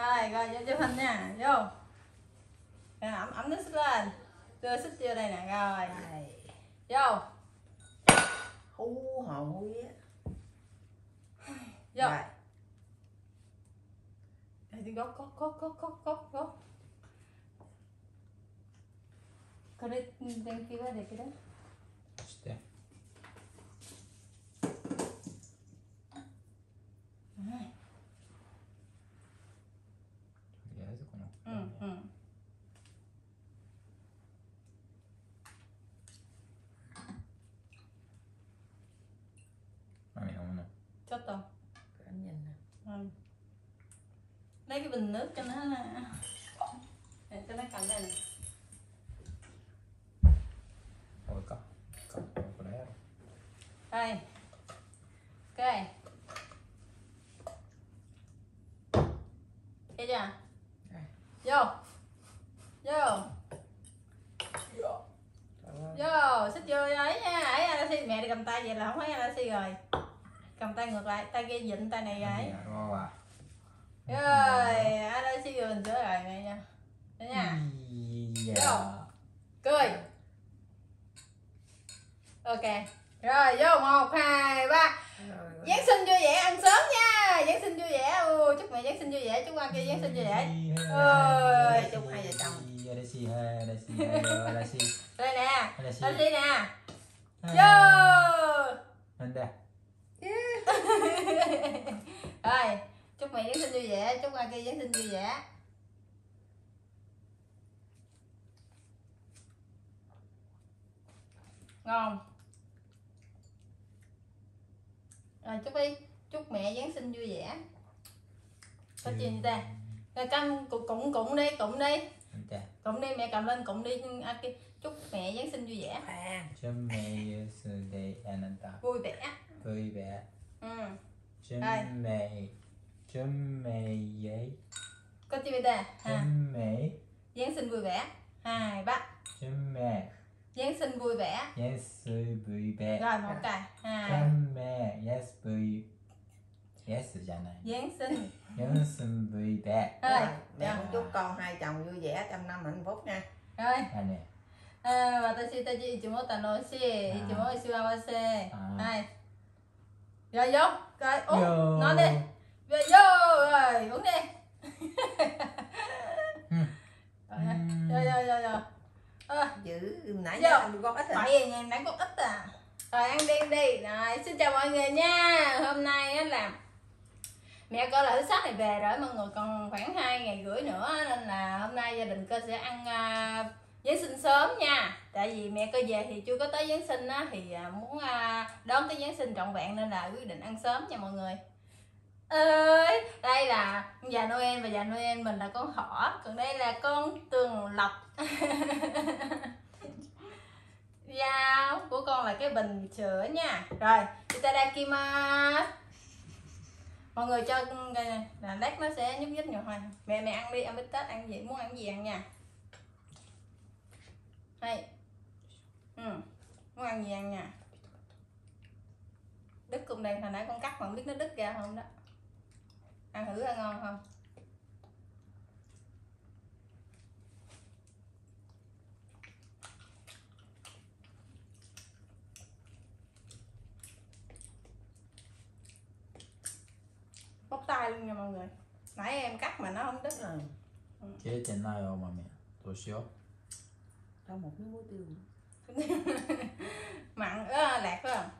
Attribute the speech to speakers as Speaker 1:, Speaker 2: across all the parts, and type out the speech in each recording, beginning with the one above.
Speaker 1: rồi rồi vô chụp hình nha. Vô. Rồi, ẩm ẩm nước xích lên. Đưa xích vô đây nè rồi. Vô.
Speaker 2: Hú hồn hú vía.
Speaker 1: vô.
Speaker 2: Rồi.
Speaker 1: Đi gót gót gót gót gót gót gót có đây đang kia qua đây kia đó lấy cái bình nước cho nó để cho nó cầm đây
Speaker 3: này Ôi, cầm, cầm, cầm
Speaker 1: đây. Ok. Thấy chưa? Vô. Vô. Vô xích vô ấy nha ấy là xin mẹ đi cầm tay vậy là không thấy là xin rồi. Cầm tay ngược lại tay kia dịnh tay này ấy rồi anh đã xin mình sửa lại này nha Đấy nha
Speaker 3: yeah. vô
Speaker 1: cười ok rồi vô một hai ba giáng sinh vui vẻ ăn sớm nha giáng sinh vui vẻ Ôi, chúc mẹ giáng sinh vui vẻ chúc anh kia giáng sinh vui vẻ ơi
Speaker 2: chúc hai vợ chồng
Speaker 1: đây nè đây đi nè vô rồi chúc mày Giáng sinh vui vẻ chúc ai kia Giáng sinh vui vẻ. Ngon. Rồi chúc đi. Chúc mẹ Giáng sinh vui vẻ. Có dạ. gì ta? Rồi cầm cũng cũng đi cũng đi.
Speaker 3: Dạ.
Speaker 1: Cũng đi mẹ cầm lên cũng đi. À, chúc mẹ giáng sinh vui vẻ.
Speaker 3: Chúc mẹ giáng sinh
Speaker 1: vui vẻ.
Speaker 3: Vui vẻ.
Speaker 1: Ừ.
Speaker 3: chúc mẹ 準備耶。
Speaker 1: có chuyện gì ta ha
Speaker 3: 準備、
Speaker 1: Giáng sinh vui vẻ hai ba
Speaker 3: 準備、
Speaker 1: Giáng sinh vui vẻ
Speaker 3: yes, vui vẻ。
Speaker 1: rồi một cái hai
Speaker 3: 準備、yes, vui。yes じゃない。
Speaker 1: Giáng sinh
Speaker 3: yes, vui vẻ。
Speaker 1: rồi
Speaker 2: Rồi, mẹ
Speaker 1: Dạ.
Speaker 2: cũng chúc con hai chồng vui vẻ trăm năm hạnh phúc nha.
Speaker 1: rồi
Speaker 3: だね。
Speaker 1: à, và ta si ta chi chúng ta nói si chúng ta si ba se
Speaker 3: À.
Speaker 1: hai rồi vô rồi uống
Speaker 3: Vô.
Speaker 1: nói rồi vô rồi uống đi.
Speaker 3: Ừ.
Speaker 1: rồi rồi rồi rồi rồi
Speaker 2: Giữ nãy
Speaker 1: Vô.
Speaker 2: giờ ăn gót ít rồi.
Speaker 1: bảy ngày nãy có ít à. Rồi ăn đi ăn đi. Rồi xin chào mọi người nha. Hôm nay á là mẹ cơ là thứ sáu này về rồi mọi người còn khoảng hai ngày rưỡi nữa nên là hôm nay gia đình cơ sẽ ăn uh, Giáng sinh sớm nha. Tại vì mẹ cơ về thì chưa có tới Giáng sinh á thì à, muốn à, đón cái Giáng sinh trọn vẹn nên là quyết định ăn sớm nha mọi người ơi, đây là già Noel và già Noel mình là con thỏ, còn đây là con tường lộc dao của con là cái bình sữa nha. Rồi itadakimasu mọi người cho, là lát nó sẽ nhúc nhích nhiều hơn mẹ mẹ ăn đi, ăn bít tết, ăn gì, muốn ăn gì ăn nha. Hay ừ muốn ăn gì ăn nha. Đứt cũng đèn hồi nãy con cắt mà không biết nó đứt ra không đó ăn thử là ngon không? Bóc tay luôn nha mọi người. Nãy em cắt mà nó không đứt.
Speaker 2: Rồi
Speaker 3: chế trên này rồi mà mẹ. Tôi xíu
Speaker 2: trong một miếng muối tiêu
Speaker 1: mặn đó, lạc phải không
Speaker 2: à.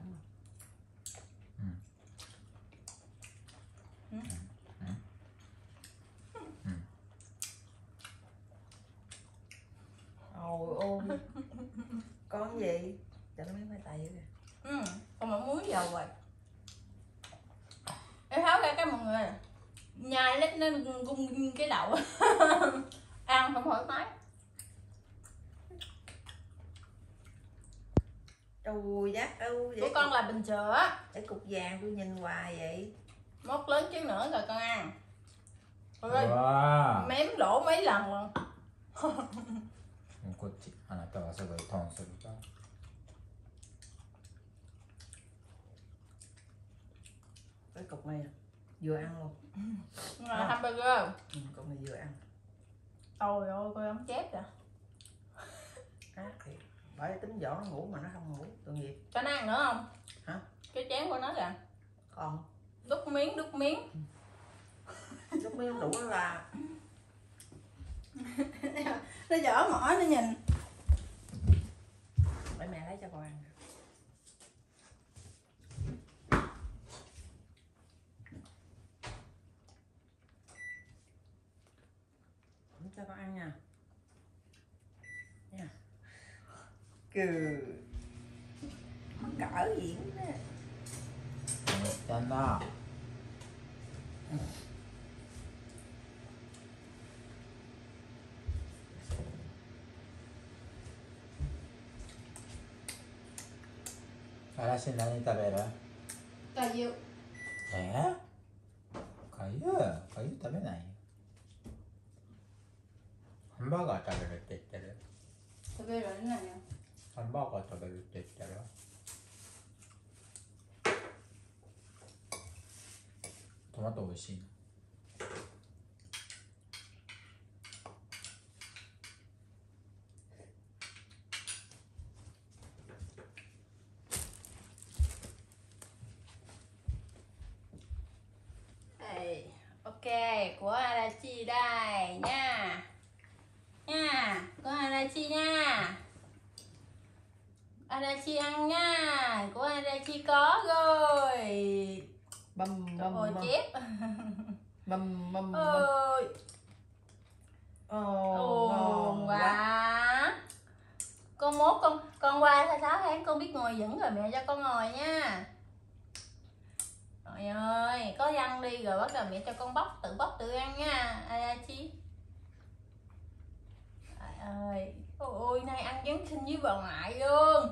Speaker 2: vàng tôi nhìn hoài vậy.
Speaker 1: Mốt lớn chứ nữa rồi con ăn.
Speaker 3: Ơi wow.
Speaker 1: mém đổ mấy lần luôn.
Speaker 3: 꼬치
Speaker 2: cái cục này vừa ăn luôn.
Speaker 1: Là hamburger.
Speaker 2: Ừ,
Speaker 1: cục này vừa ăn. Ôi ôi coi ông chết rồi
Speaker 2: ác thiệt. Bởi tính giỏ nó ngủ mà nó không ngủ. Tội nghiệp.
Speaker 1: Cho nó ăn nữa không?
Speaker 2: Hả?
Speaker 1: Cái chén của nó kìa.
Speaker 2: Còn.
Speaker 1: Đút miếng, đút miếng.
Speaker 2: Lúc mới đủ là.
Speaker 1: Nó dở mỏi nó nhìn.
Speaker 2: Để mẹ lấy cho con ăn cho con ăn nha. Nha. Cừ cỡ gì đó
Speaker 3: したな。し何食べる？
Speaker 1: かゆ
Speaker 3: え？ー、かゆかゆ食べない？ハンバーガー食べるって言ってる？
Speaker 1: 食べられないよ。
Speaker 3: ハンバーガー食べるって言ってる？トマト美味しい
Speaker 1: Vững rồi mẹ cho con ngồi nha. Trời ơi, có ăn đi rồi bắt đầu mẹ cho con bóc, tự bóc tự ăn nha. Adachi Trời ơi, ôi nay ăn Giáng sinh với bà ngoại luôn.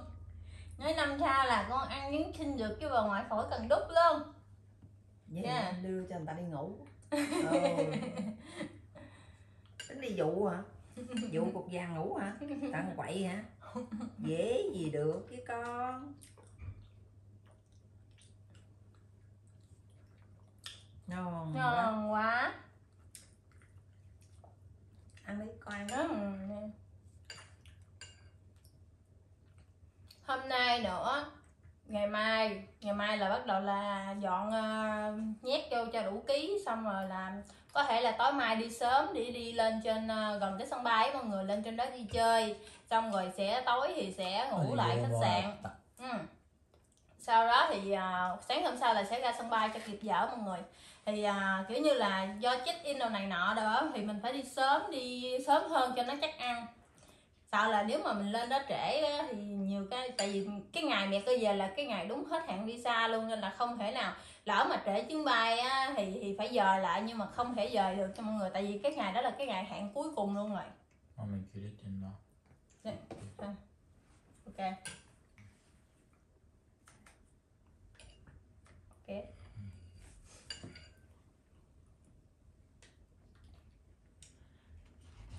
Speaker 1: Nói năm sau là con ăn Giáng sinh được với bà ngoại khỏi cần đút luôn.
Speaker 2: Vậy yeah. đưa cho người ta đi ngủ. Ừ. tính đi dụ hả? Dụ cục vàng ngủ hả? Tặng quậy hả dễ gì được với con ngon quá.
Speaker 1: Ngon quá
Speaker 2: ăn đi con ăn
Speaker 1: Ừ. Hôm nay nữa ngày mai ngày mai là bắt đầu là dọn ờ, nhét vô cho đủ ký xong rồi làm có thể là tối mai đi sớm để đi lên trên ờ, gần cái sân bay mọi người lên trên đó đi chơi. Xong rồi sẽ tối thì sẽ ngủ lại khách sạn. Ừ. sau đó thì à, sáng hôm sau là sẽ ra sân bay cho kịp dở mọi người. Thì à, kiểu như là do check in đồ này nọ đó thì mình phải đi sớm đi sớm hơn cho nó chắc ăn. Sợ là nếu mà mình lên đó trễ á, thì nhiều cái tại vì cái ngày mẹ cơ về là cái ngày đúng hết hạn visa luôn nên là không thể nào lỡ mà trễ chuyến bay á, thì thì phải dời lại nhưng mà không thể dời được cho mọi người tại vì cái ngày đó là cái ngày hạn cuối cùng luôn rồi.
Speaker 3: Dạ,
Speaker 1: ok. Ok.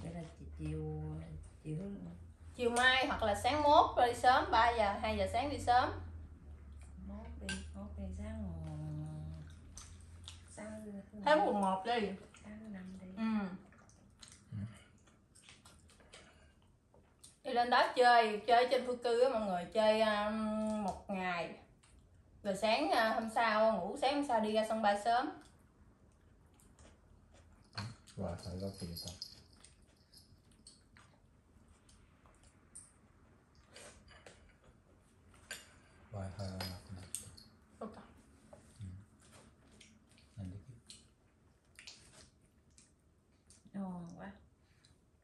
Speaker 2: Để là chiều chiều
Speaker 1: chiều mai hoặc là sáng mốt đi sớm 3 giờ 2 giờ sáng đi sớm.
Speaker 2: Mốt đi mốt đi sáng
Speaker 1: thêm một ngọt đi. Ừ. đi lên đó chơi chơi trên khu cư á mọi người, chơi um, một ngày. Rồi sáng à, hôm sau ngủ, sáng hôm sau đi ra sân bay sớm.
Speaker 3: Và phải góc tiền
Speaker 2: sao? Và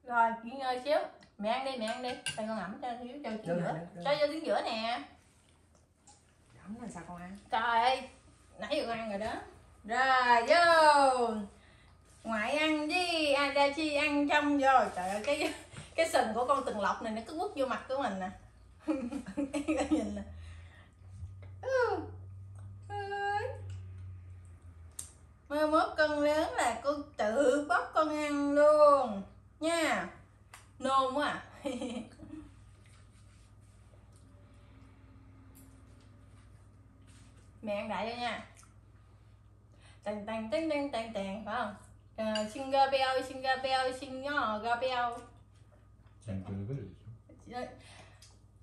Speaker 1: rồi nghỉ ngơi xíu. Mẹ ăn đi mẹ ăn đi. Tay con ẩm cho xíu cho
Speaker 2: Được
Speaker 1: giữa
Speaker 2: rồi, rồi.
Speaker 1: cho vô tiếng giữa nè.
Speaker 2: Ẩm là sao con ăn?
Speaker 1: Trời ơi nãy giờ con ăn rồi đó. Rồi vô. Ngoại ăn đi Adachi ăn trong vô trời ơi cái cái sừng của con từng lọc này nó cứ quất vô mặt của mình nè. Nhìn nè. Ừ. Mai mốt con lớn là con tự bóc con ăn luôn nha. Nôn quá à. mẹ ăn đại cho nha. Tàn tàn tàn tàn tàn tàn phải không? Ờ, xin ga béo
Speaker 3: uh, ga bell
Speaker 1: xin
Speaker 3: bell single béo single bell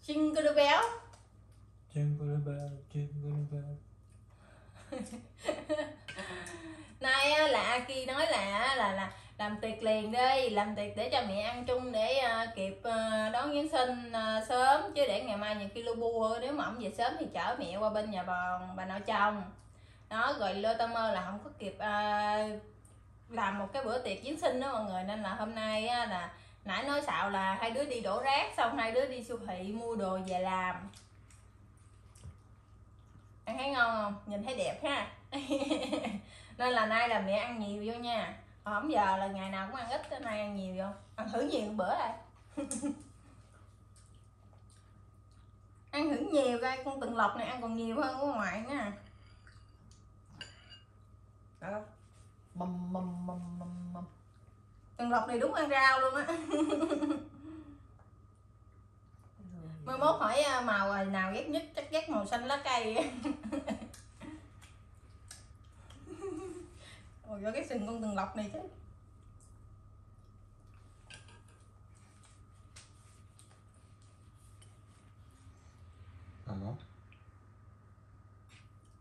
Speaker 3: single
Speaker 1: béo Jingle bell, jingle béo Nay là Aki nói là là là làm tiệc liền đi làm tiệc để cho mẹ ăn chung để uh, kịp uh, đón Giáng sinh uh, sớm. Chứ để ngày mai nhiều khi lu bu nếu mà ông về sớm thì chở mẹ qua bên nhà bà bà nội chồng. Đó rồi lơ tơ mơ là không có kịp uh, làm một cái bữa tiệc Giáng sinh đó mọi người. Nên là hôm nay á, là nãy nói xạo là hai đứa đi đổ rác xong hai đứa đi siêu thị mua đồ về làm. Ăn thấy ngon không? Nhìn thấy đẹp ha. Nên là nay là mẹ ăn nhiều vô nha không giờ là ngày nào cũng ăn ít nay ăn nhiều vô. Ăn thử nhiều bữa đây ăn thử nhiều coi con từng lọc này ăn còn nhiều hơn của ngoại nha.
Speaker 2: Đó. Mâm mâm mâm mâm mâm
Speaker 1: từng lọc này đúng ăn rau luôn á. Mai mốt hỏi à, màu nào ghét nhất? Chắc ghét màu xanh lá cây Ủa giờ cái sừng con từng lọc này chứ
Speaker 3: Ngon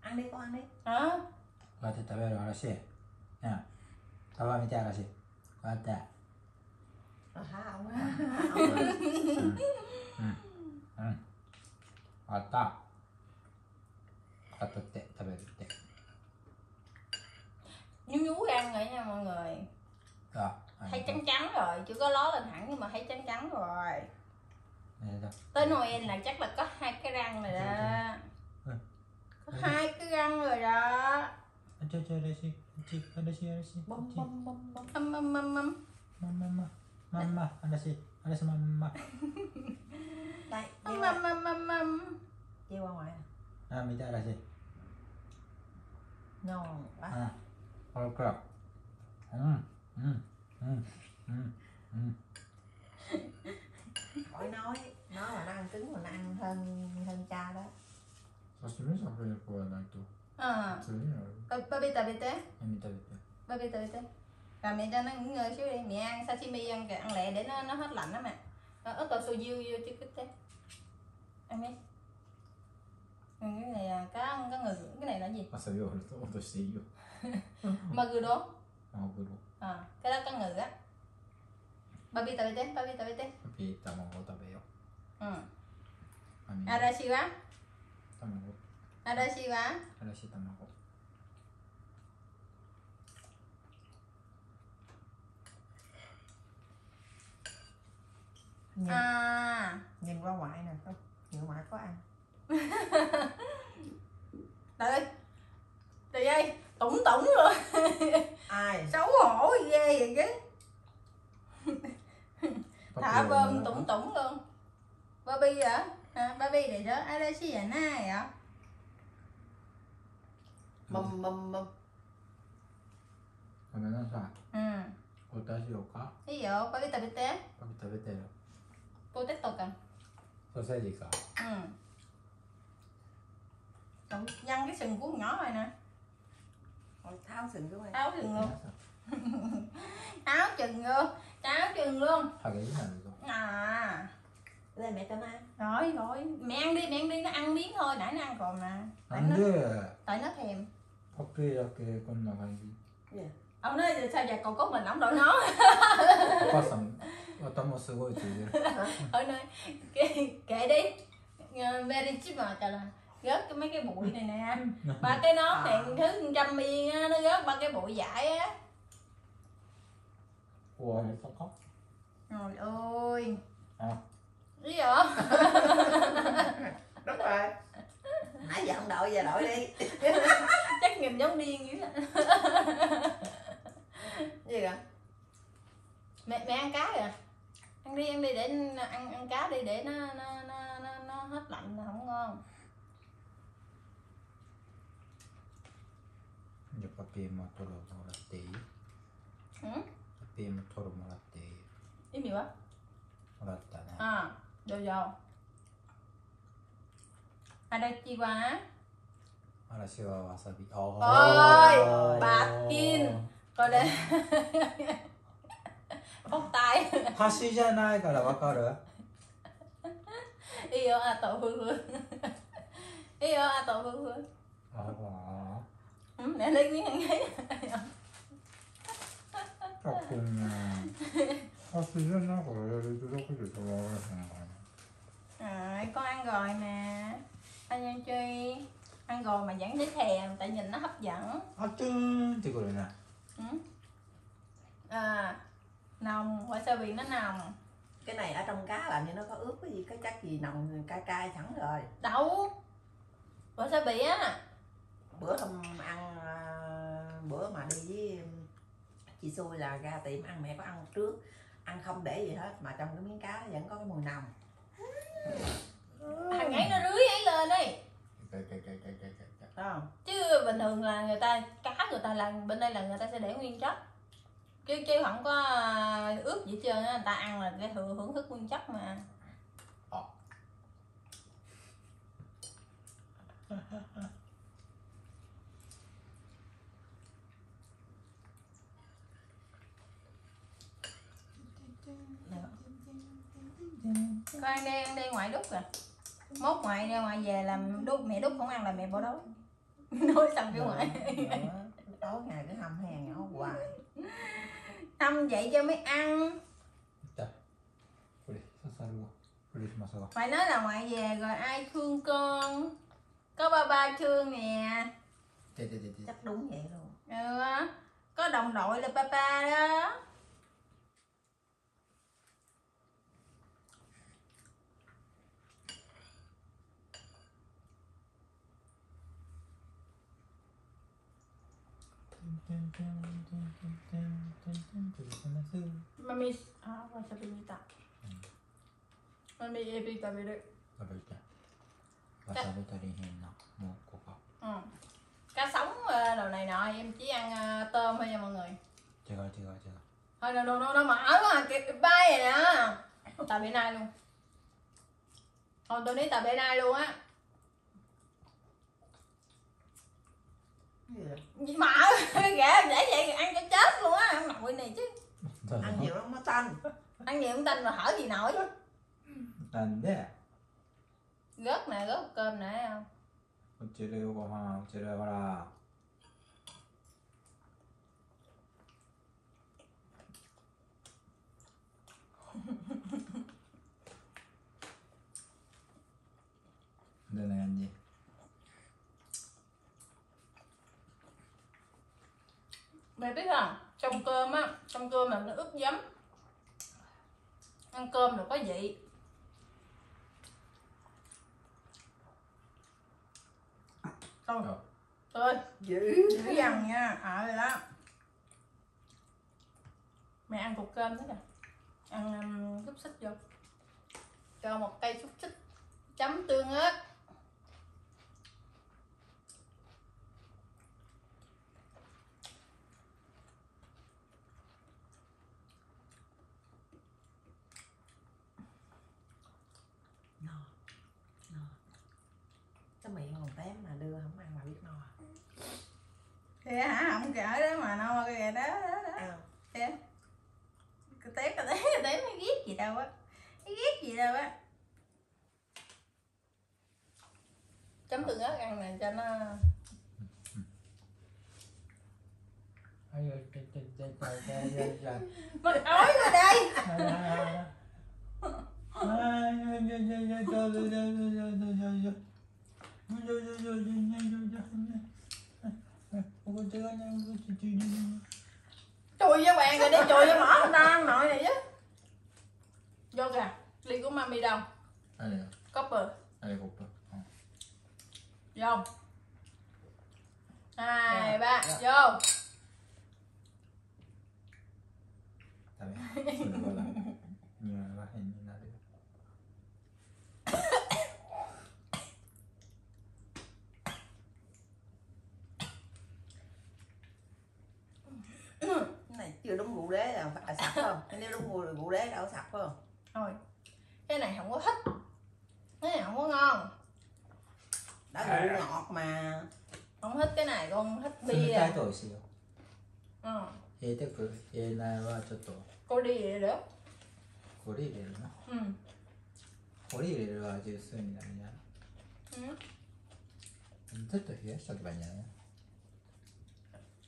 Speaker 2: Ăn đi con ăn đi
Speaker 1: Hả?
Speaker 3: Guardate davvero ora sì Nè Tava mi tiara sì Guarda Ah wow
Speaker 2: mm. Mm. Mm. あった。あ
Speaker 3: とって食べるって。
Speaker 1: nhú nhú ăn rồi nha mọi người.
Speaker 3: Rồi,
Speaker 1: thấy trắng trắng rồi chưa có ló lên hẳn nhưng mà thấy trắng trắng rồi. Tới Noel là chắc là có hai cái răng rồi đó.
Speaker 3: Dạ, dạ.
Speaker 1: Có hai cái răng rồi đó.
Speaker 3: Chơi chơi đây xí chị ăn đây
Speaker 2: xí
Speaker 3: ăn đây xí
Speaker 2: bấm bấm bấm
Speaker 1: bấm. Bấm bấm bấm
Speaker 3: bấm bấm bấm bấm bấm ăn đây xí ăn đây xí bấm bấm
Speaker 2: đây bấm
Speaker 1: bấm bấm bấm bấm
Speaker 2: đi qua ngoài à
Speaker 3: mình ra đây xí no à.
Speaker 2: ngon quá
Speaker 3: 아, 얼굴. 음, 음, 음, 음, 음.
Speaker 2: khỏi nói nó là nó ăn cứng mà nó ăn hơn hơn cha đó
Speaker 3: 사실은 사실 거야 날 또.
Speaker 1: à
Speaker 3: 들리냐?
Speaker 1: ba ba bi tờ bi tế
Speaker 3: 밑에 밑에.
Speaker 1: ba bi tờ bi tế rồi mẹ cho nó nghỉ ngơi xíu đi mẹ ăn sashimi ăn kìa ăn lẹ để nó nó hết lạnh đó mẹ nó ớt tàu soju vô chứ kích thế ăn đi Ừ, cái này là cá cá ngừ cái này là gì
Speaker 3: 아싸 이거 또 어떠시 이 マ
Speaker 1: グロマグロあからかんがぜバビ食べ
Speaker 3: てバビ食べてバ
Speaker 1: ビ
Speaker 3: 卵食
Speaker 1: べ
Speaker 3: ようん
Speaker 1: 嵐
Speaker 3: は卵嵐は嵐卵
Speaker 2: nhìn,
Speaker 1: à.
Speaker 2: nhìn qua ngoại nè nhìn ngoại có ăn
Speaker 1: Đợi lủng tủng luôn
Speaker 2: ai
Speaker 1: xấu hổ ghê vậy chứ thả bơm tủng tủng luôn baby hả à, baby để đó ai đây xí vậy nè hả
Speaker 2: mầm mầm mầm
Speaker 3: ごめんなさ
Speaker 1: い。
Speaker 3: うん。これ大
Speaker 1: 丈夫かいいよ。
Speaker 3: パフェ食べて。
Speaker 1: パフ
Speaker 3: ェ食べて
Speaker 1: よ。ポテトか。
Speaker 3: ソーセージか。
Speaker 1: うん。Nhân cái sừng cuốn nhỏ rồi nè
Speaker 2: rồi, tháo sừng luôn em
Speaker 1: tháo sừng luôn. Tháo chừng luôn tháo sừng luôn.
Speaker 3: Này luôn
Speaker 1: à.
Speaker 2: Lên mẹ tao ăn
Speaker 1: rồi rồi. Mẹ ăn đi mẹ ăn đi nó ăn miếng thôi nãy nó ăn còn mà. Ăn nó tại nó thèm.
Speaker 3: Ok ok con làm ăn gì? Dạ.
Speaker 1: Ông nói sao giờ còn có mình ông đổi nó có ờ, là gớt cái mấy cái bụi ừ. này nè ba cái nón à. này thứ trăm yên á, nó gớt ba cái bụi giải á.
Speaker 3: Ủa sao khóc
Speaker 1: trời ơi.
Speaker 3: À.
Speaker 1: cái gì vậy?
Speaker 2: Đúng rồi. Nãy giờ không đội giờ đội đi.
Speaker 1: Chắc nhìn giống điên dữ.
Speaker 2: Gì vậy?
Speaker 1: Mẹ mẹ ăn cá kìa à? ăn đi ăn đi để ăn ăn cá đi để nó nó nó nó, nó hết lạnh là không ngon.
Speaker 3: じゃあパピエマトロも
Speaker 1: ら
Speaker 3: っていい？うん？パピ
Speaker 1: エマト
Speaker 3: ロもらっ
Speaker 1: ていい？意味は？もら
Speaker 3: ったね。ああ、どうぞ
Speaker 1: あら。嵐は？嵐はわ
Speaker 3: さび。おおい、バッキン。
Speaker 1: これ。僕たい。
Speaker 3: 箸じゃないからわかる？
Speaker 1: いいよ、あとふふ。いいよ、
Speaker 3: あとふふ。
Speaker 1: Ừ, mẹ lấy miếng ăn
Speaker 3: nó rồi 사실은 하고 이렇게 돌아가야 되는 거
Speaker 1: à, con ăn rồi mà. Anh nhân truy ăn rồi mà vẫn thấy thèm tại nhìn nó hấp dẫn.
Speaker 3: Hấp 아쯔 이거 nè.
Speaker 1: Ừ? à, nồng wasabi nó nồng?
Speaker 2: Cái này ở trong cá làm như nó có ướp cái gì cái chắc gì nồng cay cay sẵn rồi.
Speaker 1: Đâu bị á?
Speaker 2: bữa hôm ăn à, bữa mà đi với chị xui là ra tiệm ăn mẹ có ăn trước. Ăn không để gì hết mà trong cái miếng cá vẫn có cái mùi nồng.
Speaker 1: Thằng ấy nó rưới ấy lên đi chứ bình thường là người ta cá người ta là bên đây là người ta sẽ để nguyên chất. Chứ chứ không có à, ướp gì trơn người ta ăn là cái thừa hưởng thức nguyên chất mà. có ăn đây ăn đây ngoại đúc à mốt ngoại ra ngoại về làm đúc mẹ đúc không ăn là mẹ bỏ đó nói xong cái ngoại
Speaker 2: tối ngày cứ hầm hàng nhỏ hoài.
Speaker 1: Hâm vậy cho mới ăn. Phải nói là ngoại về rồi ai thương con? Có ba ba thương nè.
Speaker 2: Chắc đúng vậy luôn.
Speaker 1: Ừ có đồng đội là
Speaker 3: ba ba đó.
Speaker 1: มันมีอ่าวาซาบิมิตะมันมีเอบิตะไปด้วย
Speaker 3: 食べたいわさび足りへんなもうここ à,
Speaker 1: ừ. cá sống ờ, đồ này nọ em chỉ ăn ờ, tôm thôi nha mọi người.
Speaker 3: Chờ coi chờ coi 違う違う違う
Speaker 1: thôi đồ đâu đâu đâu mở mà cái bay này nè. Tà bể nai luôn. Thôi tôi đi tà bể nai luôn á.
Speaker 2: Cái?
Speaker 1: mà? Ghẻ dạ, để vậy ăn cho chết luôn á ăn nội này chứ.
Speaker 2: Ăn nhiều nó mới tanh.
Speaker 1: Ăn nhiều không tanh mà hở gì nổi.
Speaker 3: Tanh đấy
Speaker 1: gớt nè gớt cơm nè không?
Speaker 3: こちら横浜こちらからどんな感じ
Speaker 1: mẹ biết rằng trong cơm á trong cơm là nó ướp giấm. Ăn cơm nó có vị. Không
Speaker 3: ừ.
Speaker 1: tôi
Speaker 2: dữ.
Speaker 1: Dữ dằn nha. Ờ, Ở rồi đó. Mẹ ăn cục cơm thế nè. Ăn um, xúc xích vô. Cho một cây xúc xích. Chấm tương ớt.
Speaker 2: bé mà đưa không ăn mà biết no à
Speaker 1: kìa hả không kể đó mà no kìa đó đó đó
Speaker 2: à.
Speaker 1: kìa cái té cái té cái té nó ghét gì đâu á nó ghét gì đâu á chấm tương ớt ăn này cho nó mật ối rồi đây Chùi với bạn rồi đi chùi với mỏ người ta ăn nội này chứ. Vô kìa, ly của mami đâu?
Speaker 3: Đây
Speaker 1: Copper.
Speaker 3: Đây copper
Speaker 1: Vô. Hai,
Speaker 2: dạ.
Speaker 1: ba, vô.
Speaker 2: kêu đúng vụ đế là phải sạch không? Nếu đúng vụ vụ đế đâu sạch không?
Speaker 1: Thôi cái này không có thích cái này không có ngon.
Speaker 2: Đã à. rượu ngọt mà.
Speaker 1: Không thích cái này con thích
Speaker 3: bia. cái tuổi xíu?
Speaker 1: Ờ. Đi
Speaker 3: 얘
Speaker 1: 댓글
Speaker 3: 얘나와 저또 꼬리를 꼬리를
Speaker 1: 응
Speaker 3: 꼬리를 아주 쓰는 게 아니야 응 근데 또 이게
Speaker 1: 저기 맞냐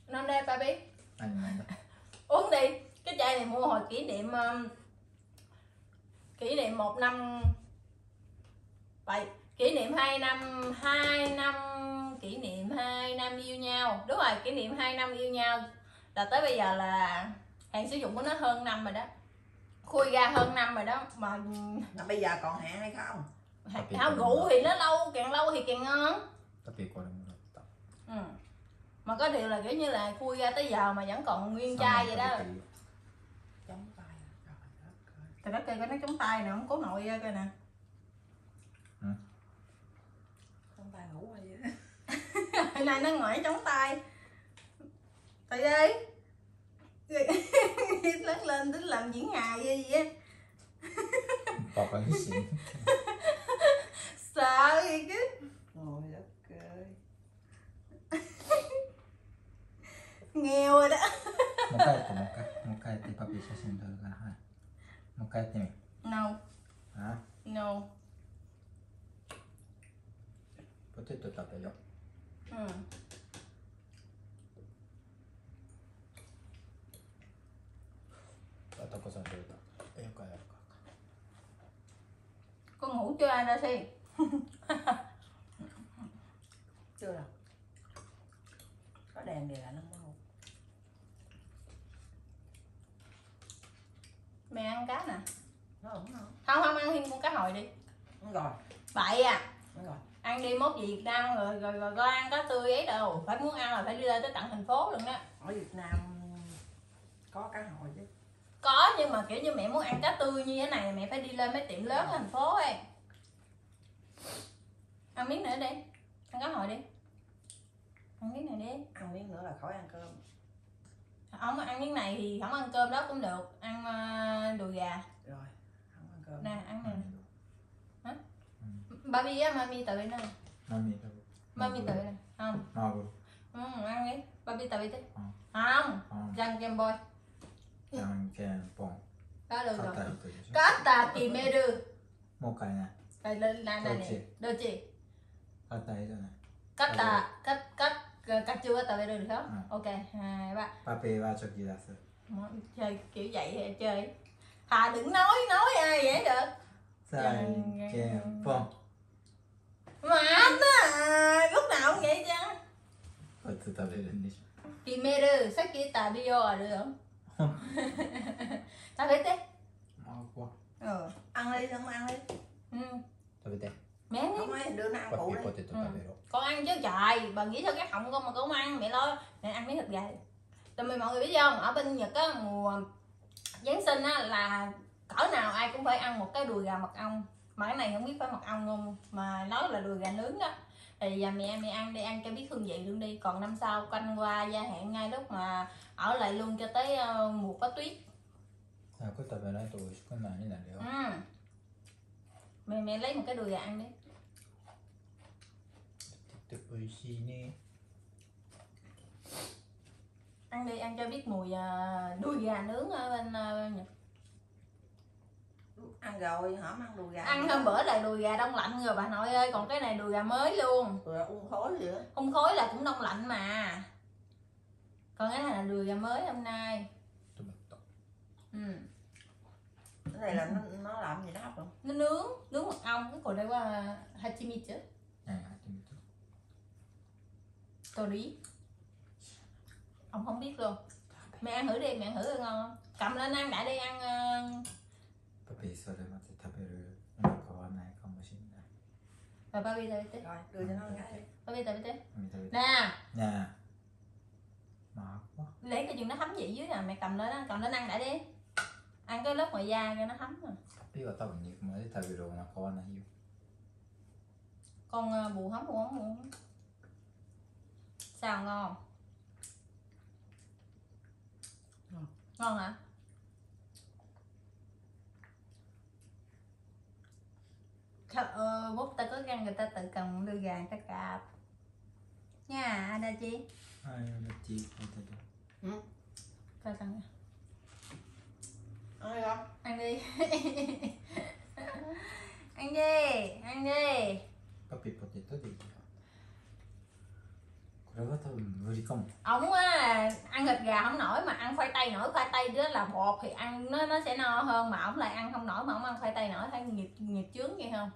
Speaker 3: non đẹp baby anh
Speaker 1: uống đi. Cái chai này mua hồi kỷ niệm um, kỷ niệm một năm vậy kỷ niệm hai năm hai năm kỷ niệm hai năm yêu nhau. Đúng rồi kỷ niệm hai năm yêu nhau. Là tới bây giờ là hạn sử dụng của nó hơn năm rồi đó. Khui ra hơn năm rồi đó mà
Speaker 2: nó bây giờ còn hạn hay không?
Speaker 1: Tháo gũ thì nó lâu càng lâu thì càng ngon.
Speaker 3: Tao tiệc qua đây
Speaker 1: ừ mà có điều là kiểu như là khui ra tới giờ mà vẫn còn nguyên Sao chai vậy đó.
Speaker 2: chống tay à? trời đất
Speaker 1: cây coi nó chống tay nè không cố nội ra coi nè.
Speaker 2: Chống tay ngủ rồi vậy
Speaker 1: hôm nay nó ngoại chống tay. Tại đây, lớn lên tính làm diễn hài gì vậy
Speaker 3: Papa xịn
Speaker 1: sợ gì chứ. Nghèo rồi đó
Speaker 3: もう一回やってもう一回もう一回やってパピ写真撮るからはいもう一回やってみ
Speaker 1: No,
Speaker 3: あ
Speaker 1: no
Speaker 3: ポテト食べよ
Speaker 1: ừ.
Speaker 3: うあたこさん取れたよかよか
Speaker 1: Con ngủ chưa ai ra si
Speaker 2: Chưa đâu Có đèn thì là nó
Speaker 1: Mẹ ăn cá nè.
Speaker 2: Không?
Speaker 1: Không, không ăn thêm con cá hồi đi.
Speaker 2: Đúng rồi.
Speaker 1: Bậy à.
Speaker 2: Đúng rồi.
Speaker 1: Ăn đi mốt về Việt Nam rồi, rồi, rồi, có ăn cá tươi ấy đâu. Phải muốn ăn là phải đi lên tới tận thành phố luôn đó
Speaker 2: Ở Việt Nam có cá hồi chứ.
Speaker 1: Có nhưng mà kiểu như mẹ muốn ăn cá tươi như thế này Mẹ phải đi lên mấy tiệm lớn ở thành phố ấy. Ăn miếng nữa đi. Ăn cá hồi đi. Ăn miếng này đi.
Speaker 2: Ăn miếng nữa là khỏi ăn cơm
Speaker 1: Không ăn miếng này thì không ăn cơm đó cũng được Ăn ờ, đùi gà
Speaker 2: Rồi Không ăn cơm
Speaker 1: Nè ăn này
Speaker 3: 何
Speaker 1: Babi á, mami tự nè
Speaker 3: 何食べ
Speaker 1: Mami tự nè Không
Speaker 3: マグロ
Speaker 1: ừ, ăn đi Babi tự đi
Speaker 3: Ừ.
Speaker 1: Không
Speaker 3: あ
Speaker 1: Răng kem boy
Speaker 3: じゃんけんぽん
Speaker 1: Đó được
Speaker 3: 勝
Speaker 1: rồi
Speaker 3: った人でしょ
Speaker 1: Có tà tì mê đưa
Speaker 3: もう一回ね
Speaker 1: Rồi lên này này
Speaker 3: Đôi
Speaker 1: này
Speaker 3: chị.
Speaker 1: Đôi chị
Speaker 3: 勝っ
Speaker 1: cắt chưa tao về được không
Speaker 3: à.
Speaker 1: ok hai ba
Speaker 3: ba p ba cho gì chokidasa
Speaker 1: chơi kiểu vậy chơi thà đừng nói nói ai vậy được
Speaker 3: sai chèm phong
Speaker 1: mà anh á lúc nào cũng vậy chứ Hadi được đi. Primero, sa ki rồi được không?
Speaker 3: Tabete. Ngon
Speaker 1: quá.
Speaker 2: Ăn đi, không ăn đi.
Speaker 1: Ừ.
Speaker 3: Tabete
Speaker 1: mẹ
Speaker 2: không ấy đưa nó ăn
Speaker 3: củ
Speaker 2: đi.
Speaker 3: ừ.
Speaker 1: con ăn chứ trời. Bà nghĩ sao cái họng con mà con ăn mẹ nói mẹ ăn mấy thịt gà. Tại mình mọi người biết không? Ở bên nhật á mùa giáng sinh á là cỡ nào ai cũng phải ăn một cái đùi gà mật ong. Mà cái này không biết phải mật ong không mà nói là đùi gà nướng đó. Thì giờ mẹ em đi ăn đi ăn cho biết hương vị luôn đi. Còn năm sau canh qua gia hạn ngay lúc mà ở lại luôn cho tới uh, mùa có tuyết.
Speaker 3: À cuối tuần này tôi có làm như này được. Không
Speaker 1: ừ mẹ mẹ lấy một cái đùi gà ăn đi ăn đi ăn cho biết mùi à, đùi gà nướng ở bên, à, Nhật.
Speaker 2: Ăn rồi hả? Ăn đùi gà
Speaker 1: ăn hôm bữa là đùi gà đông lạnh rồi bà nội ơi. Còn cái này đùi gà mới luôn.
Speaker 2: Rồi ung khối gì đó.
Speaker 1: ung khối là cũng đông lạnh mà. Còn cái này là đùi gà mới hôm nay. Ừ
Speaker 2: Cái này là nó, nó làm gì đó không?
Speaker 1: nó nướng nướng mật ong cái còn đây qua hachimichu
Speaker 3: 何入ってみた
Speaker 1: tori ông không biết luôn mẹ ăn thử đi mẹ ăn thử coi ngon không cầm lên ăn đã đi ăn ờ,
Speaker 3: パピそれまで食べるお腹はないかもしれない
Speaker 1: rồi ba bi tay
Speaker 2: Rồi đưa cho nó một cái đi
Speaker 1: ba bi tay tay
Speaker 3: 見食べて
Speaker 1: nè
Speaker 3: ねえまあ
Speaker 1: lấy cái chừng nó thấm vị dưới nè mẹ cầm lên á cầm lên ăn đã đi ăn cái lớp ngoài da cho nó thấm rồi.
Speaker 3: Io tao mi nhiệt detta però una cosa io.
Speaker 1: con uh, bù hóng bù hóng bù hóng xào ngon?
Speaker 2: Ngon.
Speaker 1: hả? Trời ơi, bút ta có gan người ta tự cầm đưa gà người ta cạp Nha,
Speaker 3: Adachi Ai, Adachi, Adachi Ừ,
Speaker 1: coi tao
Speaker 2: ăn đi không
Speaker 1: ăn đi ăn đi ăn đi
Speaker 3: パピポテトでいいよこれは多分無理かも
Speaker 1: ổng á ăn thịt gà không nổi mà ăn khoai tây nổi khoai tây đó là bột thì ăn nó nó sẽ no hơn mà ổng lại ăn không nổi mà ổng ăn khoai tây nổi thấy nghiệp nghiệp chướng vậy không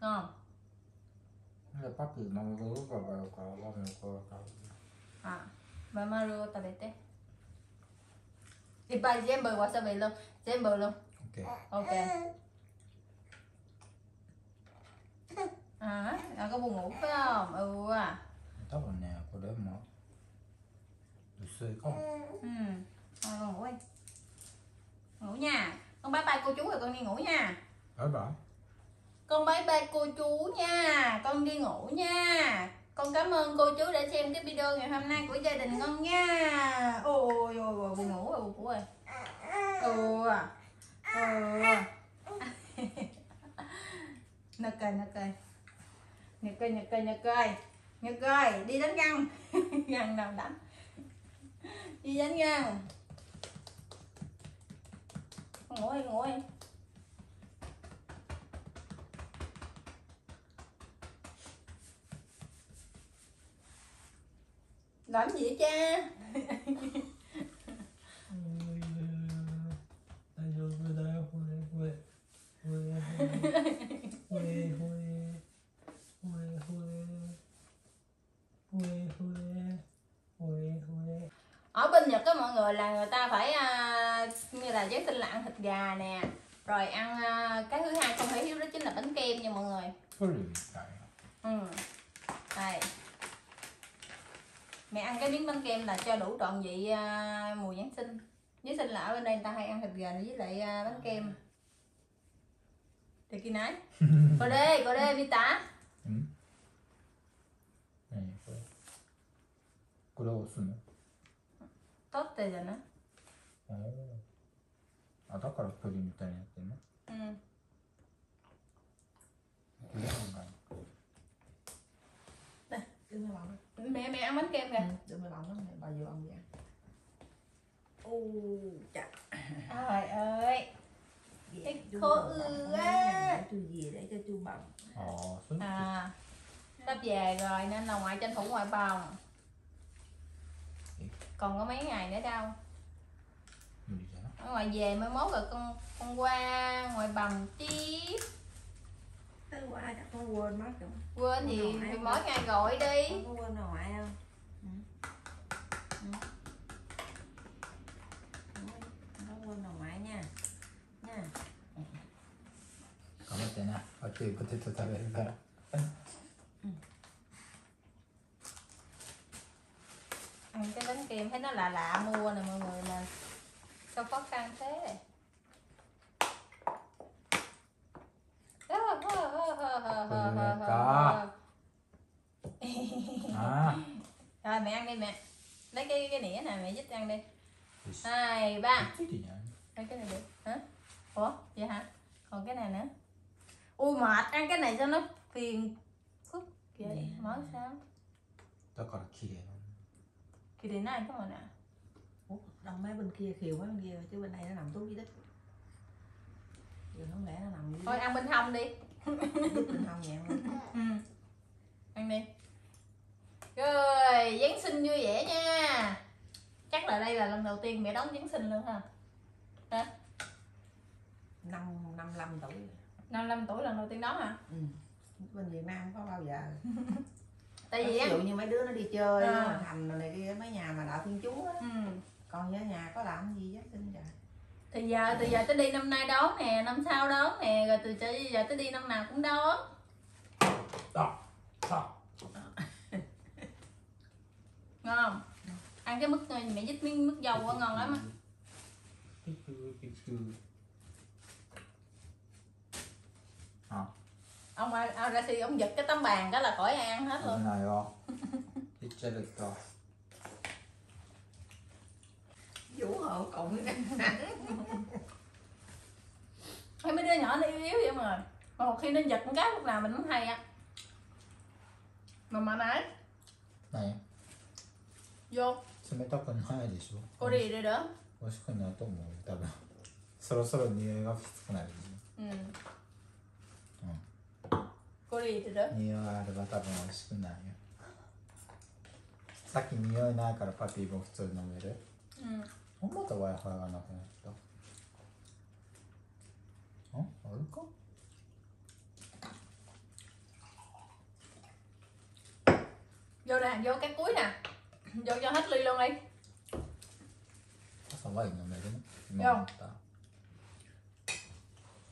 Speaker 1: ngon
Speaker 3: でパピママがどうかがよからラーメンをこうか
Speaker 1: à và Mario ta bete thì bà dêm bờ vậy luôn Dêm bờ luôn
Speaker 3: Ok.
Speaker 1: Ok. À, nó có buồn ngủ phải không? Ừ à.
Speaker 3: Tóc vào nhà cô đỡ mỏ Được xơi không?
Speaker 1: Ừ. Rồi con ngủ đi. Ngủ nha. Con bye bye cô chú rồi con đi ngủ nha.
Speaker 3: Bye bye
Speaker 1: Con bye bye cô chú nha. Con đi ngủ nha con cảm ơn cô chú đã xem cái video ngày hôm nay của gia đình con nha. Ôi ôi ôi, buồn ngủ rồi, buồn ngủ rồi. Ừ à. Ừ à. Nè cười nè cười. Nè cười nè cười nè cười. Cười, đi đánh răng. Răng nào đánh. Đi đánh răng. Ngủ đi ngủ đi. Làm gì cha? sinh lạ bên đây người ta hay ăn thịt gà với lại à, bánh kem. Để kia nấy có đây, có đê
Speaker 3: vi tá 取
Speaker 1: ってじゃ
Speaker 3: ないあだからプリンみたいになってるのうん ừ.
Speaker 2: Đây, đưa mẹ bỏng
Speaker 1: Mẹ, mẹ ăn bánh kem kìa.
Speaker 2: Ừ, Đưa mẹ bỏng đó, bà vừa ăn vậy ô chà.
Speaker 1: Trời ơi. Cái khô ư
Speaker 2: á. tôi về để cho chu bồng
Speaker 3: ồ
Speaker 1: à sắp về rồi nên là ngoại tranh thủ ngoại bồng còn có mấy ngày nữa đâu. Ở ngoài về mới mốt rồi con con qua ngoại bồng tiếp.
Speaker 2: Tới qua chắc con quên mất rồi.
Speaker 1: Quên thì,
Speaker 2: thì
Speaker 1: mỗi ngày gọi đi.
Speaker 2: Con quên ngoại không
Speaker 3: てなパピーポテト食べるから
Speaker 1: ăn cái bánh kem thấy nó lạ lạ mua nè mọi người nè sao khó khăn thế
Speaker 3: あ
Speaker 1: rồi mẹ ăn đi mẹ lấy cái cái nĩa này mẹ giúp ăn đi
Speaker 3: あよし
Speaker 1: hai ba
Speaker 3: ついてんじゃない
Speaker 1: lấy cái này được hả ủa vậy hả còn cái này nữa ui mệt ăn cái này cho nó phiền phức vậy nói sao
Speaker 3: だから綺麗な
Speaker 1: thì đến này có mà nè
Speaker 2: Ủa, đâu mấy bên kia khiều mấy bên kia chứ bên đây nó nằm tốt dưới đất giờ không lẽ nó nằm dưới
Speaker 1: thôi ăn bên hông đi
Speaker 2: đất bên hông nhẹ luôn
Speaker 1: ừ. ăn đi rồi giáng sinh vui vẻ nha chắc là đây là lần đầu tiên mẹ đón giáng sinh luôn ha
Speaker 2: năm năm năm tuổi
Speaker 1: 55 tuổi lần đầu tiên đón hả?
Speaker 2: Ừ. bên Việt Nam có bao giờ?
Speaker 1: Tại vì
Speaker 2: ví dụ như mấy đứa nó đi chơi
Speaker 1: À.
Speaker 2: mà thành rồi này kia mấy nhà mà đạo thiên chúa á.
Speaker 1: Ừ.
Speaker 2: còn ở nhà có làm gì á xin trời
Speaker 1: thì giờ từ giờ tới đi năm nay đón nè năm sau đón nè rồi từ giờ giờ tới đi năm nào cũng đón.
Speaker 3: ああ
Speaker 1: ngon. Không ăn cái mứt mẹ dít miếng mứt dầu quá ngon lắm á ông A- ông ra si ông giật cái tấm bàn cái là khỏi ai ăn hết
Speaker 3: 危
Speaker 1: luôn
Speaker 3: ないよちっちゃいと
Speaker 2: vũ hộ cộng
Speaker 1: thấy mấy đứa nhỏ nó yếu yếu vậy mà mà một khi nó giật một cái lúc nào mình cũng hay á mà mà nãy
Speaker 3: 何
Speaker 1: vô
Speaker 3: そ 冷たくないでしょ
Speaker 1: cô đi rồi đó
Speaker 3: 美味しくないと思うよ多分そろそろ匂いがきつくなるでし
Speaker 1: ừ.
Speaker 3: Ừ.
Speaker 1: cô đi rồi đó
Speaker 3: ょ匂いあれば多分美味しくないよさっき匂いないからパピーも普通に飲める
Speaker 1: ừ.
Speaker 3: ほんまた Wi-Fi がなくなったんあれか
Speaker 1: vô nè vô cái cuối nè vô cho hết ly luôn đi
Speaker 3: 朝ワイン飲めるの今
Speaker 1: よ
Speaker 3: 思った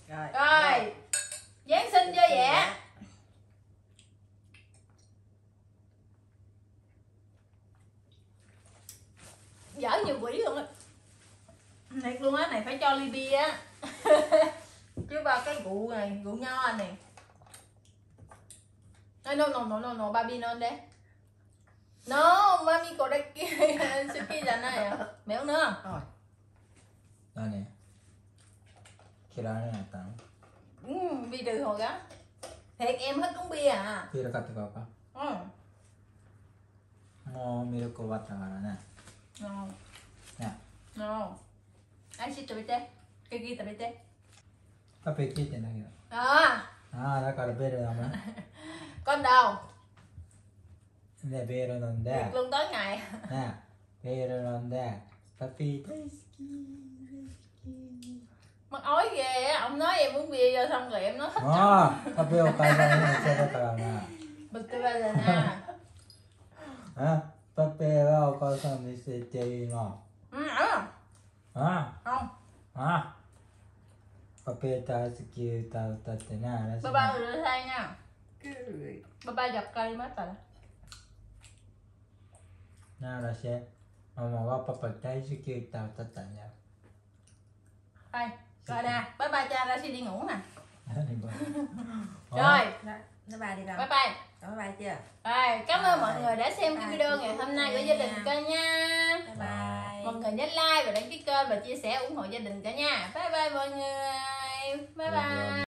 Speaker 2: rồi
Speaker 1: rồi giáng sinh vui vẻ dở nhiều quỷ luôn á thiệt luôn á này phải cho ly bia á chứ ba cái rượu này rượu nho này no no no no no no babi non đấy no mami có đây kia suki là này à méo nữa
Speaker 2: rồi
Speaker 3: 何嫌いになったの
Speaker 1: ừ, bia từ hồi đó thiệt em thích uống bia à
Speaker 3: ビール買ってこようか
Speaker 1: ừ.
Speaker 3: もうミルク終わったからね
Speaker 1: No.
Speaker 3: Yeah.
Speaker 1: No. Aishi 食べて。ケーキ食
Speaker 3: べて。パペキって何よ。あ
Speaker 1: あ。
Speaker 3: ああ、だからベル
Speaker 1: だも
Speaker 3: ん。Con à. đâu? Nè, beer rồi
Speaker 1: nè Luôn tới ngày.
Speaker 3: Nè, beer non da. Papi
Speaker 1: Mặt ói ghê á, ông nói em muốn bia vô xong rồi em nói
Speaker 3: hết Ồ, papi phê kai ra nè, xe ta tờ nè.
Speaker 1: Bực tư ba nè.
Speaker 3: Hả? Papera cosa mi si no? Ah?
Speaker 1: Ừ, Không.
Speaker 3: Hả? Papera si kêu tao tao tao nè. bà
Speaker 1: ba rửa tay nha. Ba ba giặt cây mất rồi.
Speaker 3: Nè là sẽ mà mà ba papa tay si kêu tao tao tao nè.
Speaker 1: Đây, rồi nè, bà bye cha ra đi ngủ nè. rồi.
Speaker 2: Rồi, bà đi đâu.
Speaker 1: Bye bye
Speaker 2: nói ba chưa?
Speaker 1: Rồi cảm ơn mọi người đã xem cái video ngày hôm nay của gia đình ca nha
Speaker 2: bye bye.
Speaker 1: Mọi người nhớ like và đăng ký kênh và chia sẻ ủng hộ gia đình cả nha bye bye mọi người. Bye. bye